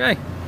Okay.